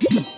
you